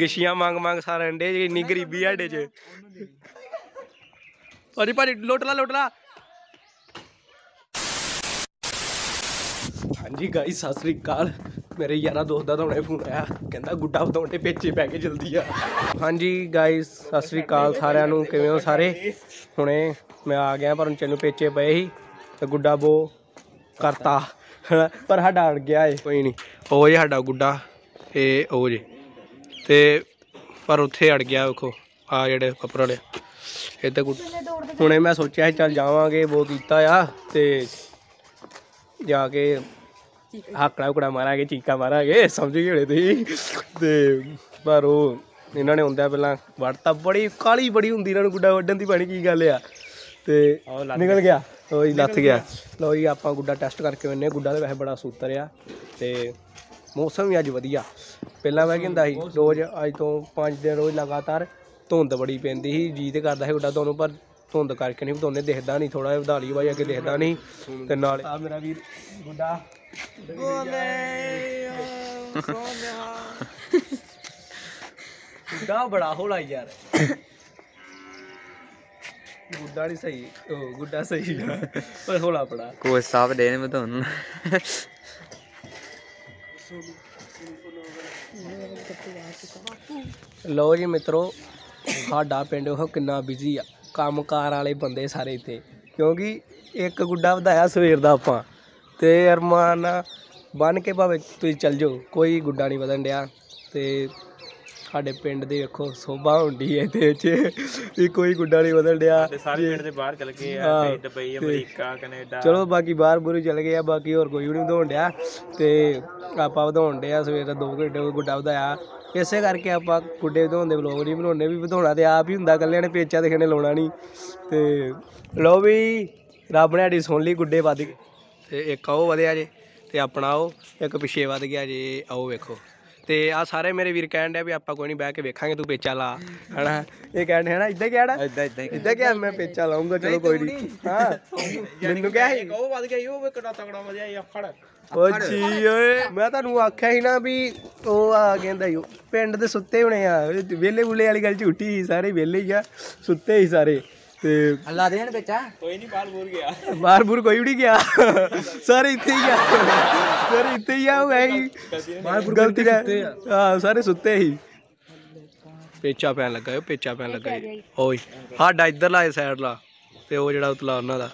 ਗਿਸ਼ੀਆਂ ਮੰਗ ਮੰਗ ਸਾਰਾ ਅੰਡੇ ਜੀ ਇੰਨੀ ਗਰੀਬੀ ਸਾਡੇ 'ਚ। ਭਾਜੀ ਭਾਜੀ ਲੁੱਟ ਲਾ ਲੁੱਟ ਲਾ ਹਾਂਜੀ ਗਾਇਸ ਸਤਿ ਸ੍ਰੀ ਅਕਾਲ। ਮੇਰੇ ਯਾਰਾ ਦੋਸਤ ਦਾ ਹੁਣੇ ਫੋਨ ਆਇਆ। ਕਹਿੰਦਾ ਗੁੱਡਾ ਵਧਾਉਣ ਤੇ ਪੇਚੇ ਪੈ ਕੇ ਜਲਦੀ ਆ। ਹਾਂਜੀ ਗਾਇਸ ਸਤਿ ਸ੍ਰੀ ਅਕਾਲ ਸਾਰਿਆਂ ਨੂੰ। ਕਿਵੇਂ ਹੋ ਸਾਰੇ? ਹੁਣੇ ਮੈਂ ਆ ਗਿਆ ਪਰ ਚੈਨੂੰ ਪੇਚੇ ਪਏ ਸੀ। ਤੇ ਗੁੱਡਾ ਬੋ ਕਰਤਾ। ਪਰ ਸਾਡਾ ਅੜ ਗਿਆ ਏ। ਕੋਈ ਨਹੀਂ ਉਹ ਜੇ ਸਾਡਾ ਗੁੱਡਾ ਇਹ ਉਹ ਜੇ। ਤੇ ਪਰ ਉੱਥੇ ਅੜ ਗਿਆ ਵੇਖੋ ਆ ਜਿਹੜੇ ਕੱਪੜ ਵਾਲੇ। ਇਹ ਤੇ ਗੁੱਡ- ਹੁਣੇ ਮੈਂ ਸੋਚਿਆ ਸੀ ਚੱਲ ਜਾਵਾਂਗੇ ਉਹ ਕੀਤਾ ਆ ਤੇ ਜਾ ਕੇ ਹਾਕੜਾ ਉਕੜਾ ਮਾਰਾਂਗੇ ਚੀਕਾ ਮਾਰਾਂਗੇ ਸਮਝ ਗਏ ਹੋਣੇ ਤੁਸੀਂ? ਤੇ ਪਰ ਉਹ ਇਹਨਾਂ ਨੇ ਹੁੰਦਾ ਪਹਿਲਾਂ ਵੜਤਾ ਬੜੀ ਕਾਲੀ ਬੜੀ ਹੁੰਦੀ ਇਹਨਾਂ ਨੂੰ ਗੁੱਡਾ ਵੱਢਣ ਦੀ ਪਾਣੀ ਕੀ ਗੱਲ ਆ। ਤੇ ਨਿਕਲ ਗਿਆ ਉਹ ਹੀ ਲੱਥ ਗਿਆ। ਲਓ ਜੀ ਆਪਾਂ ਗੁੱਡਾ ਟੈਸਟ ਕਰਕੇ ਵੰਨੇ ਗੁੱਡਾ ਦੇ ਵੈਸੇ ਬੜਾ ਸੂਤਰ ਆ। ਤੇ ਮੌਸਮ ਵੀ ਅੱਜ ਵਧੀਆ। ਪਹਿਲਾਂ ਮੈਂ ਕਹਿੰਦਾ ਸੀ ਰੋਜ਼ ਅੱਜ ਤੋਂ 5 ਦਿਨ ਰੋਜ਼ ਲਗਾਤਾਰ ਧੁੰਦ ਬੜੀ ਪੈਂਦੀ ਸੀ ਜੀ ਤੇ ਕਰਦਾ ਸੀ ਗੁੱਡਾ ਤੁਹਾਨੂੰ ਪਰ ਧੁੰਦ ਕਰਕੇ ਨਹੀਂ ਵਧਾਉਂਦੇ ਦਿਖਦਾ ਨਹੀਂ ਥੋੜਾ ਜਿਹਾ ਵਧਾ ਲਈ ਬਾਈ ਅੱਗੇ ਦਿਖਦਾ ਨਹੀਂ ਤੇ ਨਾਲ ਆ ਮੇਰਾ ਵੀਰ ਗੁੱਡਾ ਗੁੱਡਾ ਬੜਾ ਹੋਲਾ ਯਾਰ। ਗੁੱਡਾ ਨਹੀਂ ਸਹੀ ਉਹ ਗੁੱਡਾ ਸਹੀ ਆ ਪਰ ਹੋਲਾ ਬੜਾ। ਕੋਚ ਸਾਹਿਬ ਦੇ ਨੇ ਮੈਂ ਤੁਹਾਨੂੰ। ਲਓ ਜੀ ਮਿੱਤਰੋ, ਸਾਡਾ ਪਿੰਡ ਉਹ ਕਿੰਨਾ ਬਿਜ਼ੀ ਆ। ਕੰਮਕਾਰ ਵਾਲੇ ਬੰਦੇ ਸਾਰੇ ਇੱਥੇ। ਕਿਉਂਕਿ ਇੱਕ ਗੁੱਡਾ ਵਧਾਇਆ ਸਵੇਰ ਦਾ ਆਪਾਂ। ਤੇ ਅਰਮਾਨ ਬਨ ਕੇ ਭਾਵੇਂ ਤੁਸੀਂ ਚੱਲ ਜਾਓ, ਕੋਈ ਗੁੱਡਾ ਨਹੀਂ ਵਧਣ ਡਿਆ। ਤੇ ਸਾਡੇ ਪਿੰਡ ਦੇ ਵੇਖੋ ਸੋਭਾ ਹੁੰਦੀ ਹੈ ਇਹਦੇ ਵਿੱਚ। ਵੀ ਕੋਈ ਗੁੱਡਾ ਨਹੀਂ ਵਧਣ ਡਿਆ। ਸਾਰੇ ਪਿੰਡ ਦੇ ਬਾਹਰ ਚਲ ਗਏ ਆ ਕਈ ਦੁਬਈ ਤੇ- ਅਮਰੀਕਾ ਕੈਨੇਡਾ। ਚਲੋ ਬਾਕੀ ਬਾਹਰ ਬੁਰੇ ਚਲੇ ਗਏ ਆ ਬਾਕੀ ਹੋਰ ਕੋਈ ਵੀ ਨਹੀਂ ਵਧਾਉਣ ਡਿਆ। ਤੇ ਆਪਾਂ ਵਧਾਉਣ ਡਿਆ ਸਵੇਰ ਦਾ 2 ਘੰਟੇ ਗੁੱਡਾ ਵਧਾਇਆ। ਇਸੇ ਕਰਕੇ ਆਪਾਂ ਗੁੱਡੇ ਵਧਾਉਣ ਦੇ ਵਲੋਗ ਨਹੀਂ ਬਣਾਉਣੇ ਵੀ ਵਧਾਉਣਾ ਤੇ ਆਪ ਹੀ ਹੁੰਦਾ ਇਕੱਲਿਆਂ ਨੇ ਪੇਚਾ ਦੇਖਣੇ ਲਾਉਣਾ ਨਹੀਂ। ਤੇ ਲੋ ਵੀ ਰੱਬ ਨੇ ਸਾਡੀ ਸੁਣ ਲਈ ਗੁੱਡੇ ਵੱਧ ਗਏ। ਤੇ ਇੱਕ ਉਹ ਵਧਿਆ ਜੇ ਤੇ ਆਪਣਾ ਉਹ ਇੱਕ ਪਿੱਛੇ ਵੱਧ ਗਿਆ ਜੇ ਆਓ ਵੇਖੋ। ਤੇ ਆ ਸਾਰੇ ਮੇਰੇ ਵੀਰ ਕਹਿਣ ਡਿਆ ਵੀ ਆਪਾਂ ਕੋਈ ਨਹੀਂ ਬਹਿ ਕੇ ਵੇਖਾਂਗੇ ਤੂੰ ਪੇਚਾ ਲਾ। ਹਨਾ? ਇਹ ਕਹਿਣ ਡਿਆ ਹਨਾ ਇਦਾਂ ਕਹਿਣਾ ਇਦਾਂ ਇਦਾਂ ਇਦਾਂ ਕਿ ਮੈਂ ਪੇਚਾ ਲਾਉਂਗਾ ਚਲੋ ਕੋਈ ਨਹੀਂ ਹਾਂ। ਮੈਨੂੰ ਕਿਹਾ ਸੀ। ਉਹ ਵੱਧ ਗਿਆ ਉਹ ਵੀ ਕਿੰਨਾ ਤਗੜਾ ਵਧਿਆ ਇਹ ਫੜ ਓ ਜੀ ਓਏ ਮੈਂ ਤੁਹਾਨੂੰ ਆਖਿਆ ਸੀ ਨਾ ਵੀ ਉਹ ਆ ਕਹਿੰਦਾ ਓ, ਪਿੰਡ ਦੇ ਸੁੱਤੇ ਹੋਣੇ ਆ। ਵੇਲੇ ਬੁਲੇ ਵਾਲੀ ਗੱਲ ਝੂਠੀ ਸੀ ਸਾਰੇ ਵੇਲੇ ਹੀ ਆ ਸੁੱਤੇ ਹੀ ਸਾਰੇ। ਤੇ ਅੱਲਾ ਦੇ ਨੇ ਬੱਚਾ ਕੋਈ ਨਹੀਂ ਬਾਲ ਬੂਰ ਗਿਆ। ਬਾਹਰ ਬੁਰ ਕੋਈ ਵੀ ਨਹੀਂ ਗਿਆ। ਸਾਰੇ ਇੱਥੇ ਹੀ ਆ। ਸਾਰੇ ਇੱਥੇ ਹੀ ਆ ਹੈ ਬੁਰ ਗਲਤੀ ਆ। ਹਾਂ ਸਾਰੇ ਸੁੱਤੇ ਹੀ। ਪੇਚਾ ਪੈਣ ਲੱਗਾ ਓ ਪੇਚਾ ਪੈਣ ਲੱਗਾ ਈ। ਓਏ ਸਾਡਾ ਇੱਧਰਲਾ ਸਾਈਡ ਲਾ ਤੇ ਉਹ ਜਿਹੜਾ ਉਤਲਾ ਉਹਨਾਂ ਦਾ।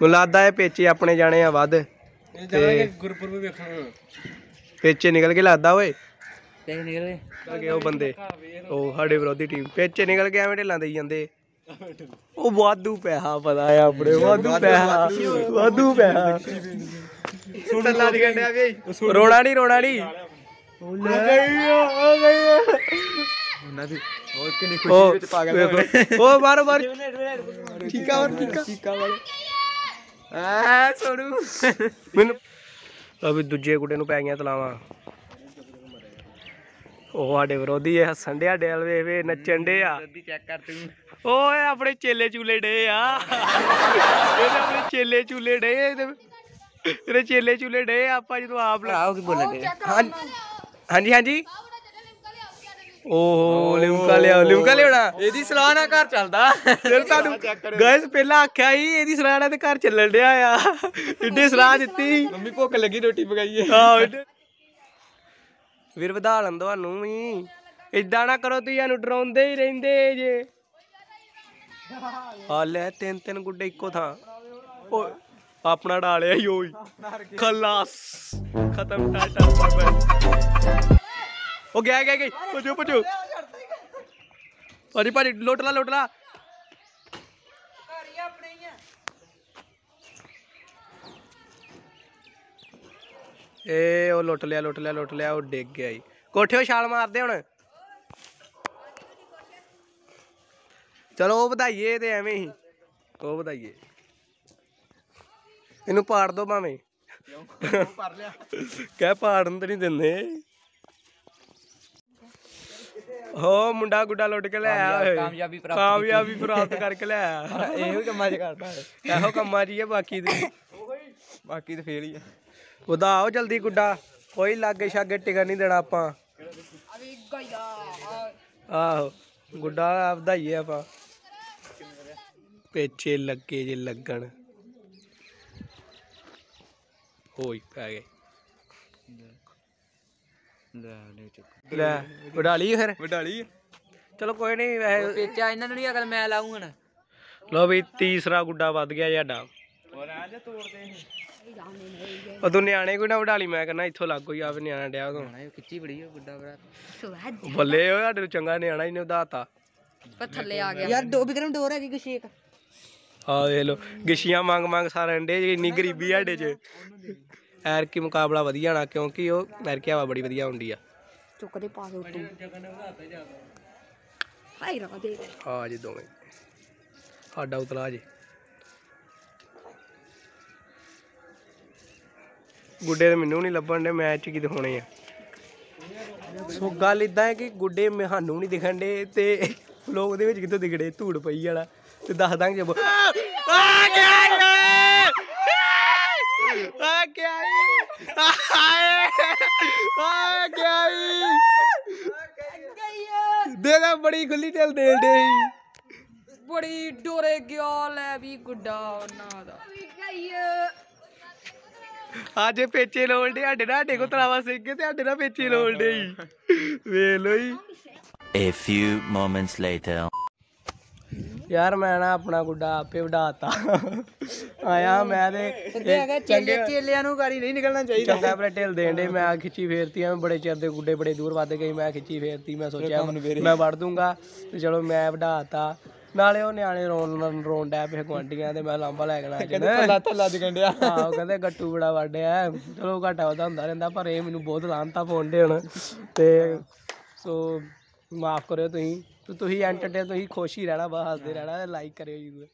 ਮੈਨੂੰ ਲੱਗਦਾ ਇਹ ਪੇਚੇ ਆਪਣੇ ਜਾਣੇ ਆ ਵੱਧ ਤੇ ਗੁਰਪੁਰਬ ਵੇਖਣ। ਪੇਚੇ ਨਿਕਲ ਕੇ ਲੱਗਦਾ ਓਏ। ਤੇ ਨਿਕਲ ਗਏ ਉਹ ਬੰਦੇ ਉਹ ਸਾਡੇ ਵਿਰੋਧੀ ਟੀਮ ਪੇਚੇ ਨਿਕਲ ਕੇ ਐਵੇਂ ਢਿੱਲਾਂ ਦੇਈ ਜਾਂਦੇ। ਉਹ ਵਾਧੂ ਪੈਸਾ ਪਤਾ ਆ ਆਪਣੇ ਵਾਧੂ ਪੈਸਾ ਵਾਧੂ। ਪੈਸਾ। ਸੁਣਨ ਦੀ ਗੰਡਿਆ ਵੀ ਰੋਣਾ ਨਹੀਂ ਰੋਣਾ ਨਹੀਂ। ਉਹ ਗਈ ਆ ਗਈ ਉਹਨਾਂ ਦੀ ਹੋਰ ਕਿੰਨੀ ਉਹ ਵੇਖੋ। ਉਹ ਮਾਰੋ ਮਾਰ। ਠੀਕਾ ਹੋਰ ਠੀਕਾ ਠੀਕਾ ਵਾਲੇ। ਆ ਸੋਨੂ। ਮੈਨੂੰ ਅਬੇ ਦੂਜੇ ਗੁੱਡੇ ਨੂੰ ਪੈ ਗਈਆਂ ਤਲਾਵਾਂ। ਉਹ ਸਾਡੇ ਵਿਰੋਧੀ ਇਹ ਹੱਸਣ ਡਿਆ ਡੇਲ ਵੇ ਵੇ ਨੱਚਣ ਡੇ ਆ। ਦੀ ਚੈੱਕ ਕਰ ਤੂੰ। ਓਏ ਆਪਣੇ ਚੇਲੇ ਚੂਲੇ ਡੇ ਆ। ਇਹਦੇ ਆਪਣੇ ਚੇਲੇ ਚੂਲੇ ਡੇ ਇਹਦੇ ਇਹਦੇ ਚੇਲੇ ਚੂਲੇ ਡੇ ਆਪਾਂ ਜਦੋਂ ਆਪ ਲ- ਆਓ ਕੀ ਬੋਲਣ ਦੇ ਹਾਂ- ਹਾਂਜੀ ਹਾਂਜੀ। ਓਹੋ ਲਿਮਕਾ ਲਿਆ ਲਿਮਕਾ ਲਿਆਉਣਾ। ਇਹਦੀ ਸਲਾਹ ਨਾਲ ਘਰ ਚੱਲਦਾ। ਫਿਰ ਤੁਹਾਨੂੰ ਗਾਇਸ ਪਹਿਲਾਂ ਆਖਿਆ ਸੀ ਇਹਦੀ ਸਲਾਹ ਨਾਲ ਤੇ ਘਰ ਚੱਲਣ ਡਿਆ ਆ। ਇੱਡੇ ਸਲਾਹ ਦਿੱਤੀ। ਮੰਮੀ ਭੁੱਖ ਲੱਗੀ ਰੋਟੀ ਪਕਾਈਏ। ਇੱਡੇ- ਵੀਰ, ਵਧਾ ਲੰਦੋ ਤੁਹਾਨੂੰ ਵੀ। ਇਦਾਂ ਨਾ ਕਰੋ, ਤੁਸੀਂ ਸਾਨੂੰ ਡਰਾਉਂਦੇ ਹੀ ਰਹਿੰਦੇ ਜੇ। ਆ ਲੈ, ਤਿੰਨ ਤਿੰਨ ਗੁੱਡੇ ਇੱਕੋ ਥਾਂ। ਓਏ, ਆਪਣਾ ਡਾਲਿਆ ਹੀ ਓਏ। ਖਲਾਸ। ਖਤਮ, ਟਾਟਾ, ਬਾਏ ਉਹ ਗਿਆ ਗਿਆ ਗਿਆ। ਭਜੋ ਭਜੋ। ਭਾਜੀ ਭਾਜੀ ਲੁੱਟ ਲਾ। ਏ ਉਹ ਲੁੱਟ ਲਿਆ ਲੁੱਟ ਲਿਆ ਲੁੱਟ ਲਿਆ ਉਹ ਡਿੱਗ ਗਿਆ ਈ ਕੋਠਿਓ ਛਾਲ ਮਾਰਦੇ ਹੁਣ। ਚਲੋ ਉਹ ਵਧਾਈਏ ਤੇ ਐਵੇਂ ਹੀ। ਉਹ ਵਧਾਈਏ। ਇਹਨੂੰ ਪਾੜ ਦੋ ਭਾਵੇਂ। ਭਰ ਲਿਆ। ਕਹਿ ਪਾੜਨ ਤੇ ਨਹੀਂ ਦਿੰਦੇ। ਹੋ ਮੁੰਡਾ ਗੁੱਡਾ ਲੁੱਟ ਕੇ ਲੈ ਆਇਆ ਓਏ। ਕਾਮਯਾਬੀ ਪ੍ਰਾਪਤ ਕਾਮਯਾਬੀ ਪ੍ਰਾਪਤ ਕਰਕੇ ਲੈ ਆਇਆ। ਇਹੋ ਕੰਮਾਂ 'ਚ ਕਰਦਾ। ਇਹੋ ਕੰਮਾਂ 'ਚ ਹੀ ਆ ਬਾਕੀ ਤੇ ਬਾਕੀ ਤੇ ਫੇਲ ਹੀ ਆ। ਵਧਾਓ ਜਲਦੀ ਗੁੱਡਾ। ਕੋਈ ਲਾਗੇ ਛਾਗੇ ਟਿਕਣ ਨਹੀਂ ਦੇਣਾ ਆਪਾਂ। ਆਹੋ ਗੁੱਡਾ ਵਧਾਈਏ ਆਪਾਂ। ਪੇਚੇ ਲੱਗੇ ਜੇ ਲੱਗਣ। ਹੋਈ ਪੈ ਗਏ। ਲੈ ਵਡਾ ਲਈ ਫਿਰ? ਵਡਾਲੀ ਚਲੋ ਕੋਈ ਨਹੀਂ ਵੈਸੇ ਪੇਚਾ ਇਹਨਾਂ ਨੂੰ ਨਹੀਂ ਅਗਲ ਮੈਂ ਲਾਉਂਗਾ ਨਾ ਲੋ ਵੀ ਤੀਸਰਾ ਗੁੱਡਾ ਵੱਧ ਗਿਆ ਸਾਡਾ। ਹੋਰ ਆ ਜਾ ਤੋੜਦੇ ਉਹ ਤੂੰ ਨਿਆਣੇ ਕੋਈ ਨਾ ਲਈ ਮੈਂ ਕਹਿੰਦਾ ਇੱਥੋਂ ਲੱਗੋ ਹੀ ਆਵੇ ਨਿਆਣਾ ਡਿਆ ਤੂੰ ਇਹ ਖਿੱਚੀ ਬੜੀ ਉਹ ਗੁੱਡਾ ਬਰਾ ਬੱਲੇ ਓਏ ਸਾਡੇ ਨੂੰ ਚੰਗਾ ਨਿਆਣਾ ਹੀ ਨੇ ਵਧਾਤਾ ਯਾਰ ਦੋ ਵਿਕਰਮ ਡੋਰ ਹੈਗੀ ਕੁਛ ਇੱਕ। ਆ ਦੇਖ ਲੋ ਗਿਸ਼ੀਆਂ ਮੰਗ ਮੰਗ ਸਾਰਾ ਅੰਡੇ ਜੀ ਇੰਨੀ ਗਰੀਬੀ ਸਾਡੇ 'ਚ। ਐਰ ਕੀ ਮੁਕਾਬਲਾ ਵਧੀਆ ਨਾ ਕਿਉਂਕਿ ਉਹ ਐਰ ਹਵਾ ਬੜੀ ਵਧੀਆ ਹੁੰਦੀ ਆ। ਚੁੱਕਦੇ ਪਾ ਕੇ ਉੱਤੋਂ ਹਾਈ ਰਾ ਦੇ ਆ ਜੇ ਦੋਵੇਂ। ਸਾਡਾ ਉਤਲਾ ਜੇ। ਗੁੱਡੇ ਤੇ ਮੈਨੂੰ ਨਹੀਂ ਲੱਭਣ ਦੇ ਮੈਚ ਕੀ ਦਿਖਾਉਣੇ ਆ। ਸੋ ਗੱਲ ਇਦਾਂ ਹੈ ਕਿ ਗੁੱਡੇ ਸਾਨੂੰ ਨਹੀਂ ਦਿਖਣ ਦੇ ਤੇ ਲੋਕ ਦੇ ਵਿੱਚ ਕਿੱਥੋਂ ਦਿਖੜੇ? ਧੂੜ ਪਈ ਵਾਲਾ। ਤੇ ਦੱਸ ਦਾਂਗੇ ਜਬ ਆ ਗਿਆ ਏ! ਆ ਗਿਆ ਏ! ਆਏ ਆ ਗਿਆ ਏ! ਦੇ ਦਾ ਬੜੀ ਖੁੱਲੀ ਢਿਲ ਦੇ ਦੇ ਬੜੀ ਡੋਰੇ ਗਿਆ ਲੈ ਵੀ ਗੁੱਡਾ ਉਹਨਾਂ ਦਾ। ਅੱਜ ਪੇਚੇ ਲਾਉਣ ਦੇ ਸਾਡੇ ਨਾਲ ਸਾਡੇ ਕੋ ਤਰਾਵਾ ਸਿੰਘ ਤੇ ਸਾਡੇ ਨਾਲ ਪੇਚੇ ਲਾਉਣ ਦੇ ਵੇਖ ਲੋ ਜੀ। A few moments later. ਯਾਰ ਮੈਂ ਨਾ ਆਪਣਾ ਗੁੱਡਾ ਆਪੇ ਵਡਾਤਾ ਆਇਆ ਮੈਂ ਤੇ ਚੰਗੇ ਚੇਲਿਆਂ ਨੂੰ ਗਾੜੀ ਨਹੀਂ ਨਿਕਲਣਾ ਚਾਹੀਦਾ। ਚੰਗਾ ਪਰ ਢਿਲ ਦੇਣ ਦੇ ਮੈਂ ਖਿੱਚੀ ਫੇਰਤੀ ਆ ਬੜੇ ਚਿਰ ਦੇ ਗੁੱਡੇ ਬੜੇ ਦੂਰ ਵੱਧ ਗਏ ਮੈਂ ਖਿੱਚੀ ਫੇਰਤੀ ਮੈਂ ਸੋਚਿਆ ਮੈਂ ਵੜ ਦੂੰਗਾ ਤੇ ਚਲੋ ਮੈਂ ਵਡਾਤਾ ਨਾਲੇ ਉਹ ਨਿਆਣੇ ਰੋਣ ਰੋਣ ਡੈ ਪਏ ਗੁਆਂਢੀਆਂ ਤੇ ਮੈਂ ਲਾਂਬਾ ਲੈ ਕੇ ਨਾ ਥੱਲਾ ਥੱਲਾ ਆਹੋ ਕਹਿੰਦੇ ਗੱਟੂ ਬੜਾ ਵੱਡਿਆ ਚਲੋ ਘਾਟਾ ਵਾਧਾ ਹੁੰਦਾ ਰਹਿੰਦਾ ਪਰ ਇਹ ਮੈਨੂੰ ਬਹੁਤ ਲਾਂਤਾ ਪਾਉਂਦੇ ਹੁਣ। ਤੇ ਸੋ ਮਾਫ ਕਰਿਓ ਤੁਸੀਂ। ਤੁਸੀਂ ਐਂਟਰਟੇਨ ਤੁਸੀਂ ਖੁਸ਼ ਹੀ ਰਹਿਣਾ ਬਸ ਹੱਸਦੇ ਰਹਿਣਾ ਲਾਈਕ ਕਰਿਓ ਜੀ